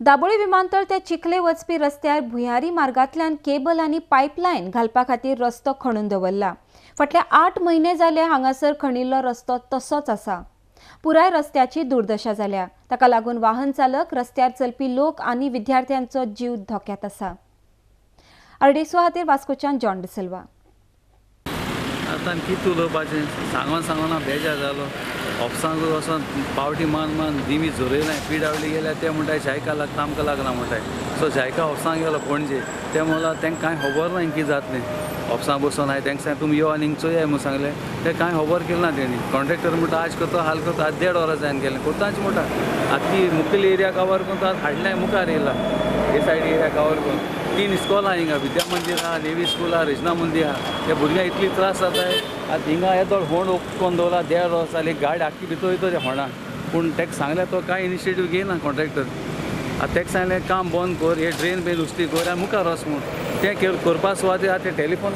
दाबोळी विमानतळ ते चिखले वचपी रस्त्यार भुंयारी मार्गांतल्यान केबल आनी पायपलायन घालपा खातीर रस्तो खणून दवरला. फाटल्या आठ म्हयने जाले हांगासर खणिल्लो रस्तो तसोच आसा. पुराय रस्त्याची दुर्दशा जाल्या. ताका लागून वाहन चालक रस्त्यार चलपी लोक आनी विद्यार्थ्यांचो जीव धोक्यात आसा. अर्डेसो खातीर वास्कोच्यान जॉन डिसिल्वा. आतां कितें उलोवपाचें सांगोन सांगोन हांव बेजार जालो ऑफिसांक वचोन पावटी मान मान दिमी जोरयलें पी डब्ल्यू गेल्यार ते म्हणटाय जायका लागता आमकां लागना म्हणटाय सो जायका ऑफिसांक गेलो पणजे ते म्हणला तांकां कांय खबर ना कितें जातलें. ऑफिसांत बसून हांवें तांकां सांग तुमी यो आनी चोया म्हूण सांगलें. तें कांय खबर केलें ना तेणी कॉन्ट्रेक्टर म्हणटा आज करता हाल करता आज देड वरां जायन गेलें. कोताच म्हणटा आतां ती मुखेल एरिया कवर करता हाडलें मुखार येयला हे सायड एरिया कवर करून. तीन इस्कॉल आहा हिंगा विद्या मंदिर आहा नेवी स्कूल आहा रेजना मंदिर आहा. त्या भुरग्यांक इतली त्रास जाताय आतां हिंगा येदोळ होण ओपकोन दवरला देड रोस जाली गाडी आख्खी भितर वयता त्या होंडाक पूण ताका सांगलें तो कांय इनिशिएटीव घेयना कॉन्ट्रॅक्टर आतां ताका सांगलें काम बंद कर हे ड्रेन बी नुस्ती कर आनी मुखार वच म्हूण. तें करपा सुवाते आतां ते टॅलिफोन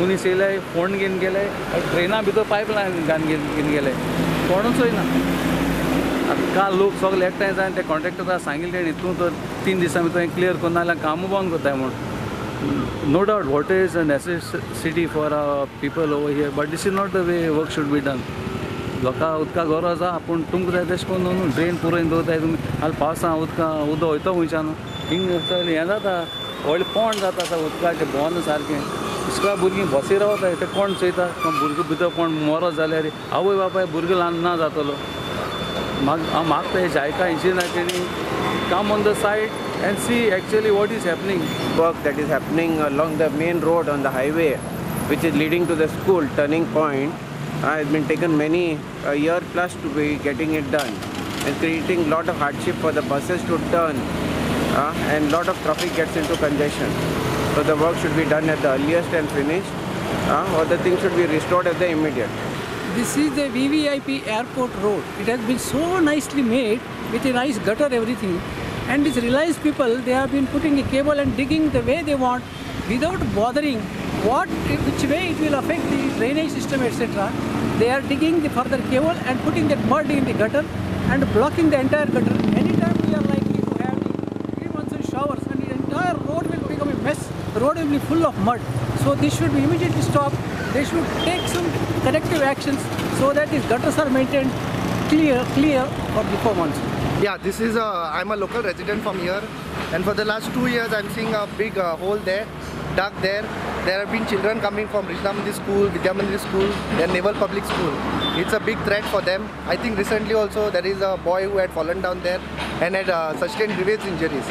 मनीस येयले फोन घेवन गेले ट्रेना भितर पायप घान घेवन गेले. कोणूच वयना आतां काल लोक सगळे एकठांय जावन ते कॉन्ट्रेक्टराक सांगिल्लें तेणी तूं तर तीन दिसां भितर क्लियर करना जाल्यार कामू बंद करताय म्हूण no doubt what is a necessity for people over here but this is not the way work should be done लोकां उदका गरज आहा पूण तुमकां जाय तशें करून न्हू ड्रेन पुरोवन दवरताय तुमी हाल पावसां उदकां उदक वयता खंयच्यान हिंग हें जाता. व्हडलें पोंड जाता आतां उदकाचें बोंद सारकें इस्कॉला भुरगीं बसी रावताय ते कोण चोयता? भुरगीं भितर कोण मरत जाल्यार आवय बापाय भुरगें ल्हान ना जातलो. mark the JICA engineering, come on the site and see actually what is happening. Work that is happening along the main road on the highway, which is leading to the school turning point, uh, has been taken many a year plus to be getting it done and creating lot of hardship for the buses to turn uh, and lot of traffic gets into congestion. So the work should be done at the earliest and finished uh, or the thing should be restored at the immediate. This is the VVIP airport road. It has been so nicely made with a nice gutter, everything. And these Reliance people, they have been putting a cable and digging the way they want without bothering what, which way it will affect the drainage system, etc. They are digging the further cable and putting that mud in the gutter and blocking the entire gutter. Anytime we are likely to have the pre-monsoon showers and the entire road will become a mess. The road will be full of mud. So this should be immediately stopped. They should take some corrective actions so that these gutters are maintained clear, clear for before monsoon. Yeah, this is a, I'm a local resident from here and for the last two years I'm seeing a big uh, hole there, dug there. There have been children coming from Rishnamandi school, Vidyamandiri school, then Naval Public School. It's a big threat for them. I think recently also there is a boy who had fallen down there and had uh, sustained grievous injuries.